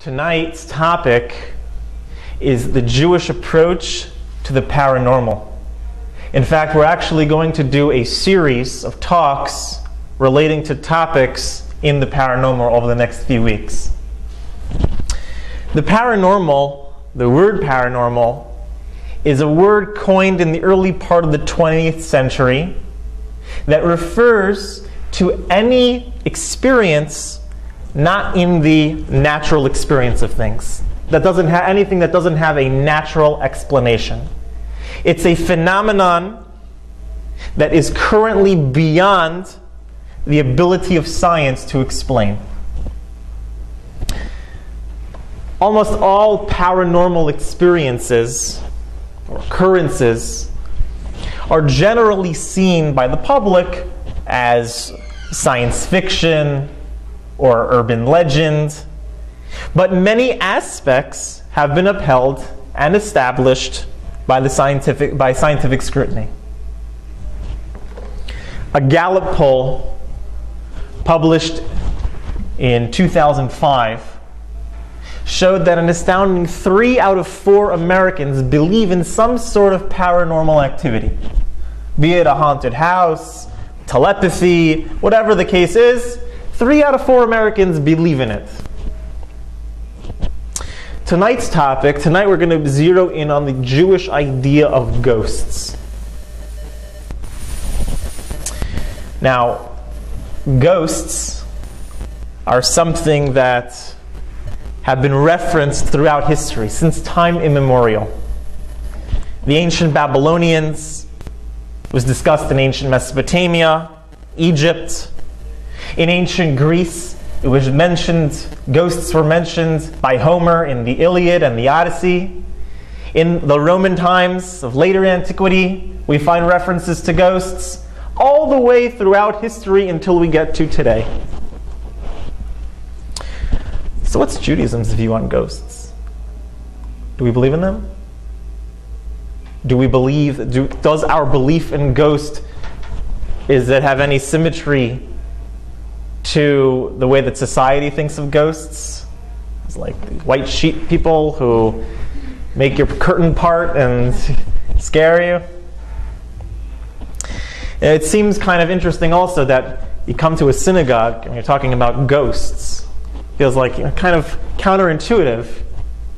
Tonight's topic is the Jewish approach to the paranormal. In fact, we're actually going to do a series of talks relating to topics in the paranormal over the next few weeks. The paranormal, the word paranormal, is a word coined in the early part of the 20th century that refers to any experience not in the natural experience of things. That doesn't have anything that doesn't have a natural explanation. It's a phenomenon that is currently beyond the ability of science to explain. Almost all paranormal experiences or occurrences are generally seen by the public as science fiction or urban legend, but many aspects have been upheld and established by, the scientific, by scientific scrutiny. A Gallup poll published in 2005 showed that an astounding three out of four Americans believe in some sort of paranormal activity, be it a haunted house, telepathy, whatever the case is. Three out of four Americans believe in it. Tonight's topic, tonight we're going to zero in on the Jewish idea of ghosts. Now, ghosts are something that have been referenced throughout history since time immemorial. The ancient Babylonians was discussed in ancient Mesopotamia, Egypt, in ancient Greece, it was mentioned, ghosts were mentioned by Homer in the Iliad and the Odyssey. In the Roman times of later antiquity, we find references to ghosts all the way throughout history until we get to today. So, what's Judaism's view on ghosts? Do we believe in them? Do we believe, do, does our belief in ghosts, is it have any symmetry to the way that society thinks of ghosts. It's like white sheet people who make your curtain part and scare you. it seems kind of interesting also that you come to a synagogue and you're talking about ghosts. Feels like you know, kind of counterintuitive.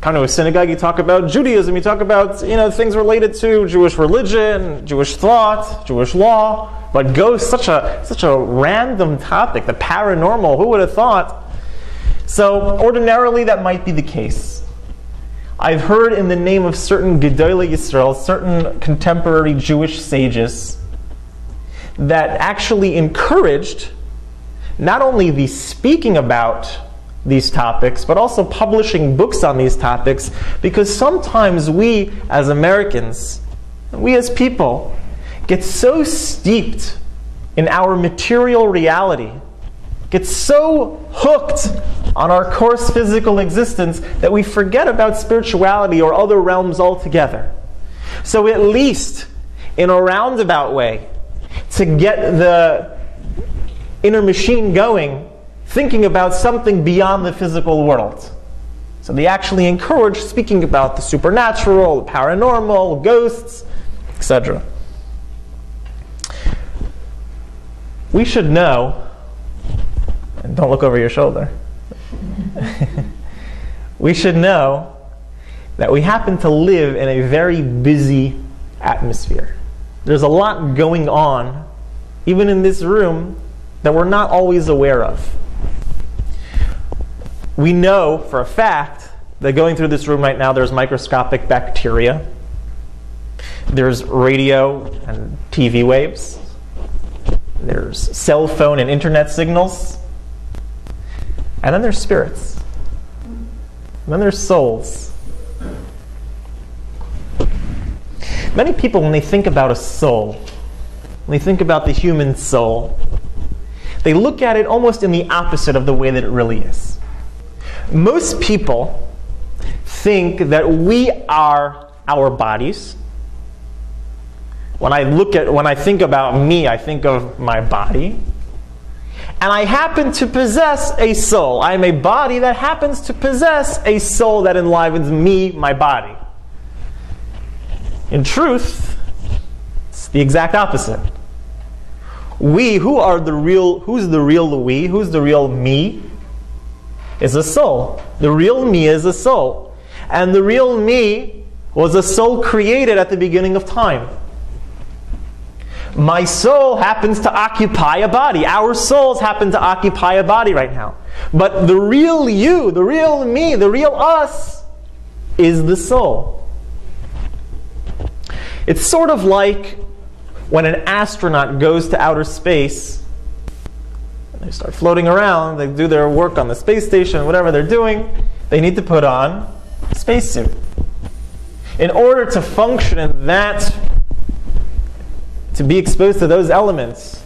Come to a synagogue, you talk about Judaism, you talk about you know things related to Jewish religion, Jewish thought, Jewish law. But ghosts, such a such a random topic, the paranormal, who would have thought? So ordinarily that might be the case. I've heard in the name of certain Gedolei Yisrael, certain contemporary Jewish sages, that actually encouraged not only the speaking about these topics, but also publishing books on these topics, because sometimes we as Americans, we as people, get so steeped in our material reality, get so hooked on our coarse physical existence that we forget about spirituality or other realms altogether. So, at least in a roundabout way, to get the inner machine going, thinking about something beyond the physical world. So, they actually encourage speaking about the supernatural, the paranormal, ghosts, etc. we should know, and don't look over your shoulder, we should know that we happen to live in a very busy atmosphere. There's a lot going on, even in this room, that we're not always aware of. We know for a fact that going through this room right now, there's microscopic bacteria, there's radio and TV waves there's cell phone and internet signals, and then there's spirits, and then there's souls. Many people, when they think about a soul, when they think about the human soul, they look at it almost in the opposite of the way that it really is. Most people think that we are our bodies when I look at, when I think about me, I think of my body. and I happen to possess a soul. I am a body that happens to possess a soul that enlivens me, my body. In truth, it's the exact opposite. We, who are the real, who's the real we, who's the real me, is a soul. The real me is a soul. And the real me was a soul created at the beginning of time. My soul happens to occupy a body. Our souls happen to occupy a body right now. But the real you, the real me, the real us is the soul. It's sort of like when an astronaut goes to outer space, they start floating around, they do their work on the space station, whatever they're doing, they need to put on a spacesuit. In order to function in that to be exposed to those elements,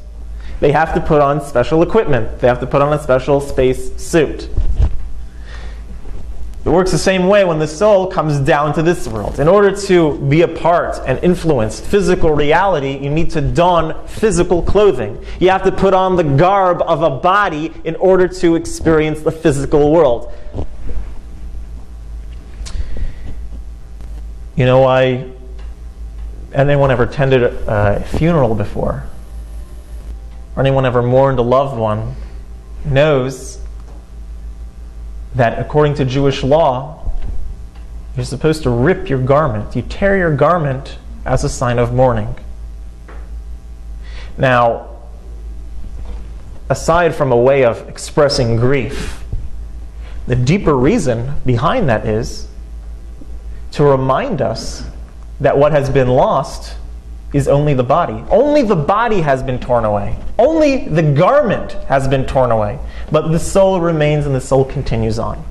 they have to put on special equipment. They have to put on a special space suit. It works the same way when the soul comes down to this world. In order to be a part and influence physical reality, you need to don physical clothing. You have to put on the garb of a body in order to experience the physical world. You know, I anyone ever attended a funeral before, or anyone ever mourned a loved one, knows that according to Jewish law, you're supposed to rip your garment. You tear your garment as a sign of mourning. Now, aside from a way of expressing grief, the deeper reason behind that is to remind us that what has been lost is only the body. Only the body has been torn away. Only the garment has been torn away. But the soul remains and the soul continues on.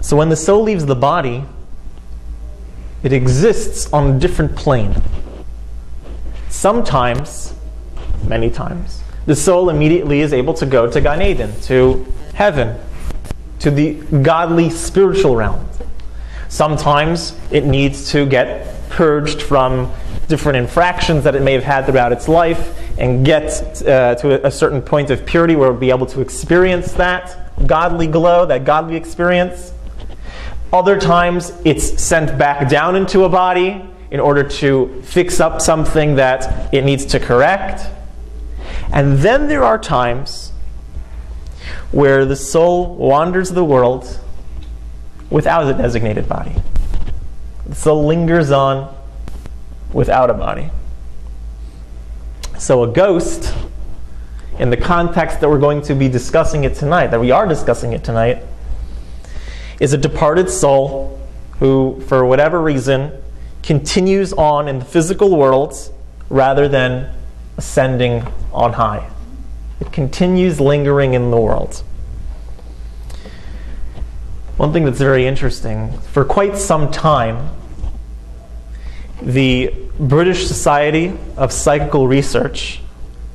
So when the soul leaves the body, it exists on a different plane. Sometimes, many times, the soul immediately is able to go to Gan Eden, to heaven, to the godly spiritual realm. Sometimes it needs to get purged from different infractions that it may have had throughout its life and get uh, to a, a certain point of purity where it will be able to experience that godly glow, that godly experience. Other times it's sent back down into a body in order to fix up something that it needs to correct. And then there are times where the soul wanders the world without a designated body. The lingers on without a body. So, a ghost, in the context that we're going to be discussing it tonight, that we are discussing it tonight, is a departed soul who, for whatever reason, continues on in the physical world rather than ascending on high. It continues lingering in the world. One thing that's very interesting for quite some time, the British Society of Psychical Research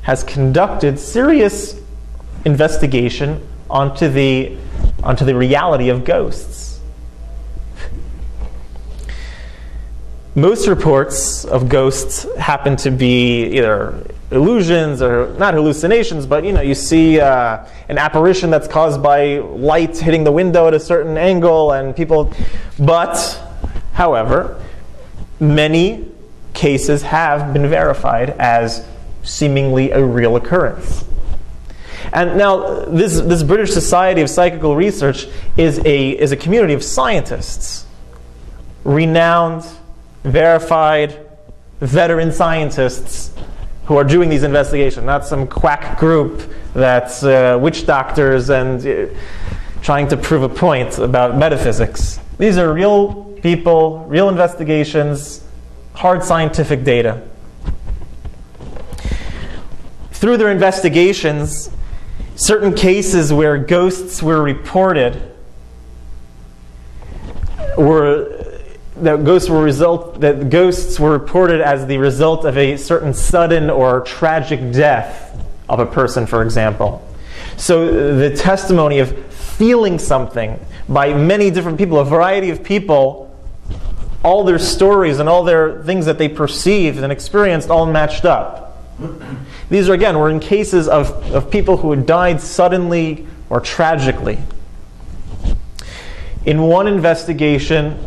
has conducted serious investigation onto the, onto the reality of ghosts. Most reports of ghosts happen to be either illusions or not hallucinations, but you know, you see uh, an apparition that's caused by light hitting the window at a certain angle, and people. But, however, many cases have been verified as seemingly a real occurrence. And now, this, this British Society of Psychical Research is a, is a community of scientists, renowned, verified, veteran scientists who are doing these investigations, not some quack group that's uh, witch doctors and uh, trying to prove a point about metaphysics. These are real people, real investigations, hard scientific data. Through their investigations, certain cases where ghosts were reported were that ghosts were result that ghosts were reported as the result of a certain sudden or tragic death of a person, for example. So the testimony of feeling something by many different people, a variety of people, all their stories and all their things that they perceived and experienced all matched up. These are, again, were in cases of, of people who had died suddenly or tragically. In one investigation,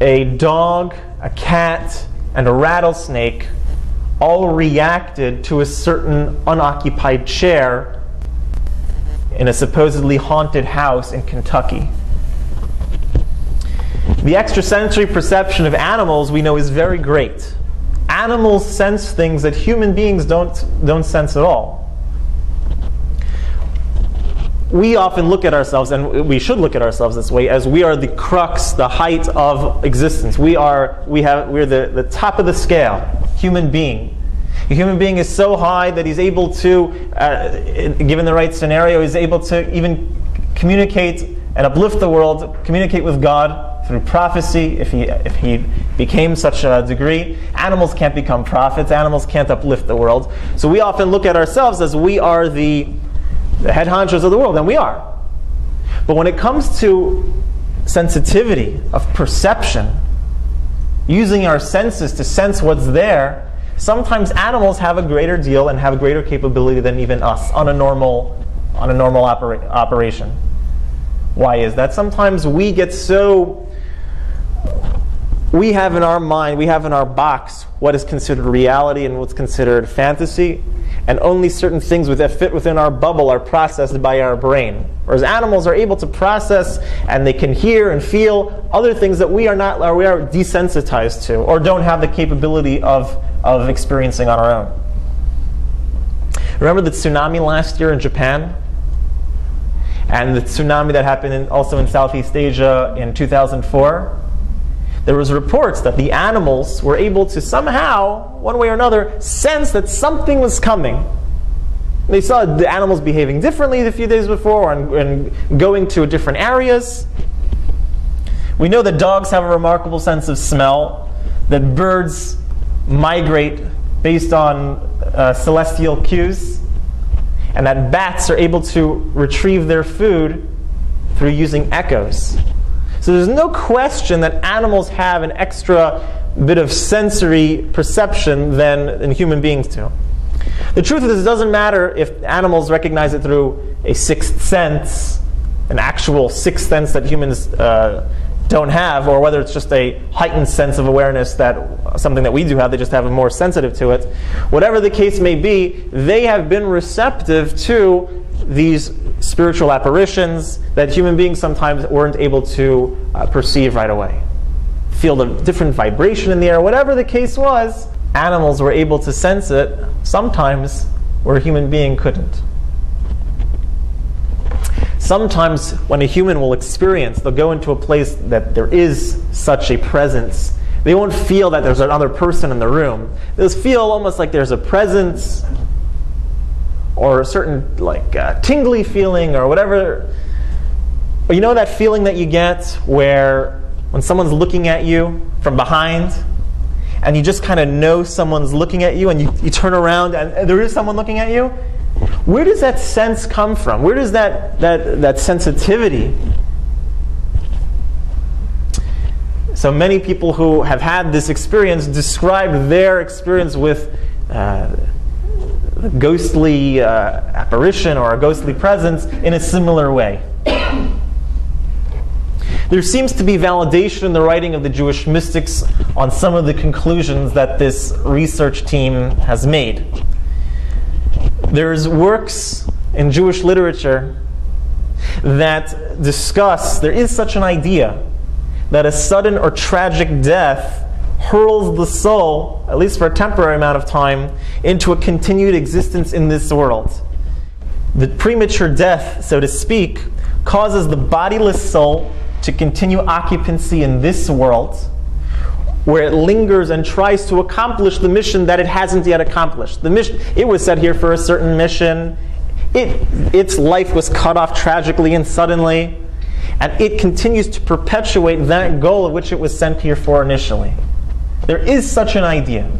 a dog, a cat, and a rattlesnake all reacted to a certain unoccupied chair in a supposedly haunted house in Kentucky. The extrasensory perception of animals we know is very great. Animals sense things that human beings don't, don't sense at all we often look at ourselves, and we should look at ourselves this way, as we are the crux, the height of existence. We are, we have, we're the, the top of the scale, human being. A human being is so high that he's able to, uh, given the right scenario, is able to even communicate and uplift the world, communicate with God through prophecy, if he, if he became such a degree. Animals can't become prophets, animals can't uplift the world. So we often look at ourselves as we are the the head honchos of the world, and we are. But when it comes to sensitivity of perception, using our senses to sense what's there, sometimes animals have a greater deal and have a greater capability than even us on a normal, on a normal opera- operation. Why is that? Sometimes we get so we have in our mind, we have in our box what is considered reality and what's considered fantasy, and only certain things that fit within our bubble are processed by our brain. Whereas animals are able to process and they can hear and feel other things that we are not, or we are desensitized to, or don't have the capability of, of experiencing on our own. Remember the tsunami last year in Japan? And the tsunami that happened in, also in Southeast Asia in 2004? There was reports that the animals were able to somehow, one way or another, sense that something was coming. They saw the animals behaving differently a few days before and, and going to different areas. We know that dogs have a remarkable sense of smell, that birds migrate based on uh, celestial cues, and that bats are able to retrieve their food through using echoes. So there's no question that animals have an extra bit of sensory perception than, than human beings do. The truth is, it doesn't matter if animals recognize it through a sixth sense, an actual sixth sense that humans uh, don't have, or whether it's just a heightened sense of awareness that something that we do have, they just have a more sensitive to it. Whatever the case may be, they have been receptive to these spiritual apparitions that human beings sometimes weren't able to uh, perceive right away. Feel the different vibration in the air, whatever the case was, animals were able to sense it sometimes where a human being couldn't. Sometimes, when a human will experience, they'll go into a place that there is such a presence. They won't feel that there's another person in the room. They'll feel almost like there's a presence or a certain like uh, tingly feeling or whatever. But you know that feeling that you get where when someone's looking at you from behind and you just kind of know someone's looking at you and you, you turn around and there is someone looking at you? Where does that sense come from? Where does that, that, that sensitivity? So many people who have had this experience describe their experience with uh, ghostly uh, apparition or a ghostly presence in a similar way. There seems to be validation in the writing of the Jewish mystics on some of the conclusions that this research team has made. There's works in Jewish literature that discuss, there is such an idea that a sudden or tragic death hurls the soul, at least for a temporary amount of time, into a continued existence in this world. The premature death, so to speak, causes the bodiless soul to continue occupancy in this world, where it lingers and tries to accomplish the mission that it hasn't yet accomplished. The mission it was set here for a certain mission. It, its life was cut off tragically and suddenly, and it continues to perpetuate that goal of which it was sent here for initially. There is such an idea.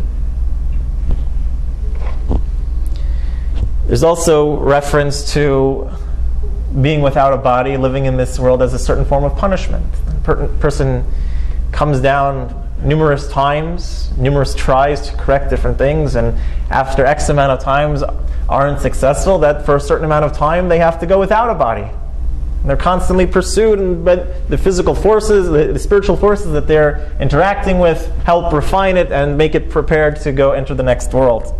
There's also reference to being without a body, living in this world as a certain form of punishment. A per- person comes down numerous times, numerous tries to correct different things, and after X amount of times aren't successful, that for a certain amount of time they have to go without a body. They're constantly pursued, but the physical forces, the, the spiritual forces that they're interacting with, help refine it and make it prepared to go enter the next world.